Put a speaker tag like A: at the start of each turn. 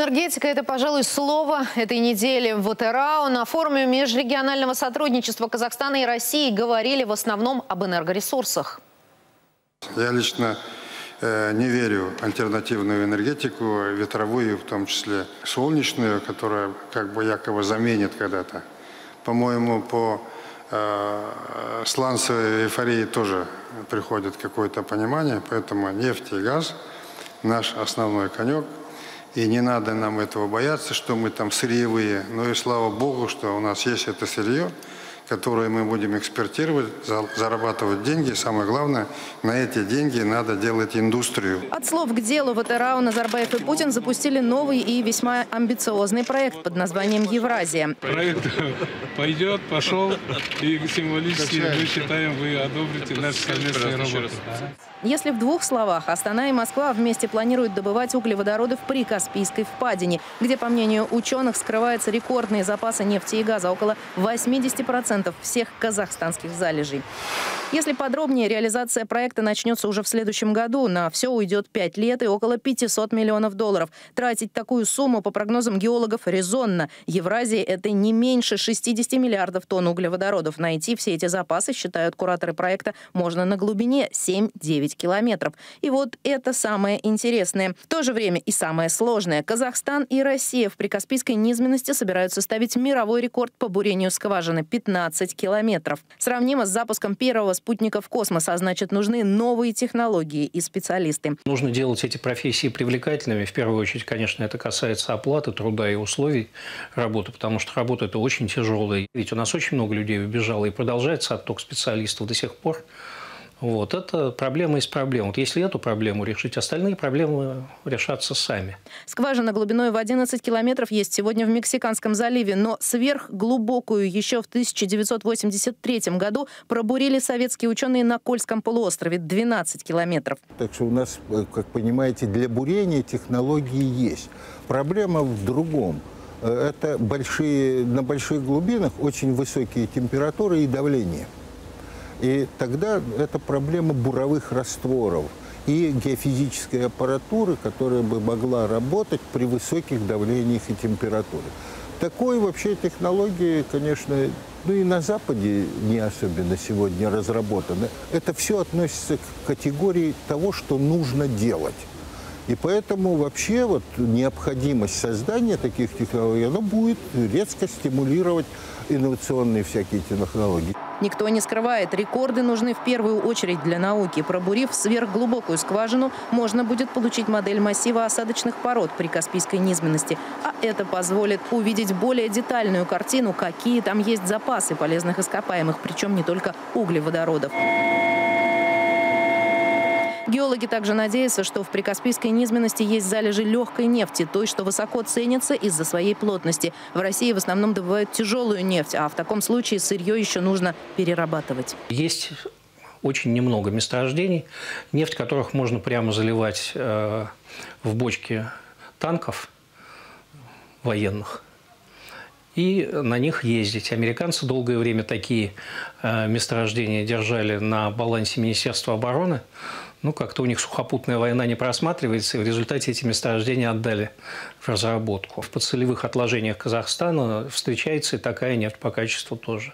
A: Энергетика – это, пожалуй, слово этой недели в ОТРАО. На форуме межрегионального сотрудничества Казахстана и России говорили в основном об энергоресурсах.
B: Я лично э, не верю в альтернативную энергетику, ветровую, в том числе солнечную, которая как бы якобы заменит когда-то. По-моему, по э, сланцевой эйфории тоже приходит какое-то понимание, поэтому нефть и газ – наш основной конек – и не надо нам этого бояться, что мы там сырьевые. Но и слава Богу, что у нас есть это сырье, которое мы будем экспертировать, зарабатывать деньги. самое главное, на эти деньги надо делать индустрию.
A: От слов к делу в ВТРАУ Назарбаев и Путин запустили новый и весьма амбициозный проект под названием «Евразия».
C: Проект пойдет, пошел, и символически мы считаем, вы одобрите нашу совместную работу.
A: Если в двух словах, Астана и Москва вместе планируют добывать углеводороды в Прикаспийской впадине, где, по мнению ученых, скрываются рекордные запасы нефти и газа, около 80% всех казахстанских залежей. Если подробнее, реализация проекта начнется уже в следующем году. На все уйдет 5 лет и около 500 миллионов долларов. Тратить такую сумму, по прогнозам геологов, резонно. Евразия – это не меньше 60 миллиардов тонн углеводородов. Найти все эти запасы, считают кураторы проекта, можно на глубине 7-9 километров. И вот это самое интересное. В то же время и самое сложное. Казахстан и Россия в прикаспийской низменности собираются ставить мировой рекорд по бурению скважины – 15 километров. Сравнимо с запуском первого спутников космоса, а значит, нужны новые технологии и специалисты.
D: Нужно делать эти профессии привлекательными. В первую очередь, конечно, это касается оплаты труда и условий работы, потому что работа это очень тяжелая. Ведь у нас очень много людей убежало и продолжается отток специалистов до сих пор. Вот, это проблема из проблем. Вот если эту проблему решить, остальные проблемы решатся сами.
A: Скважина глубиной в 11 километров есть сегодня в Мексиканском заливе, но сверхглубокую еще в 1983 году пробурили советские ученые на Кольском полуострове 12 километров.
E: Так что у нас, э, как понимаете, для бурения технологии есть. Проблема в другом э, это большие, на больших глубинах очень высокие температуры и давление. И тогда это проблема буровых растворов и геофизической аппаратуры, которая бы могла работать при высоких давлениях и температуре. Такой вообще технологии, конечно, ну и на Западе не особенно сегодня разработаны. Это все относится к категории того, что нужно делать. И поэтому вообще вот необходимость создания таких технологий, она будет резко стимулировать инновационные всякие технологии.
A: Никто не скрывает, рекорды нужны в первую очередь для науки. Пробурив сверхглубокую скважину, можно будет получить модель массива осадочных пород при Каспийской низменности. А это позволит увидеть более детальную картину, какие там есть запасы полезных ископаемых, причем не только углеводородов. Геологи также надеются, что в прикаспийской низменности есть залежи легкой нефти, той, что высоко ценится из-за своей плотности. В России в основном добывают тяжелую нефть, а в таком случае сырье еще нужно перерабатывать.
D: Есть очень немного месторождений, нефть которых можно прямо заливать э, в бочки танков военных и на них ездить. Американцы долгое время такие э, месторождения держали на балансе Министерства обороны, ну, как-то у них сухопутная война не просматривается, и в результате эти месторождения отдали в разработку. В подсолевых отложениях Казахстана встречается и такая нефть по качеству тоже.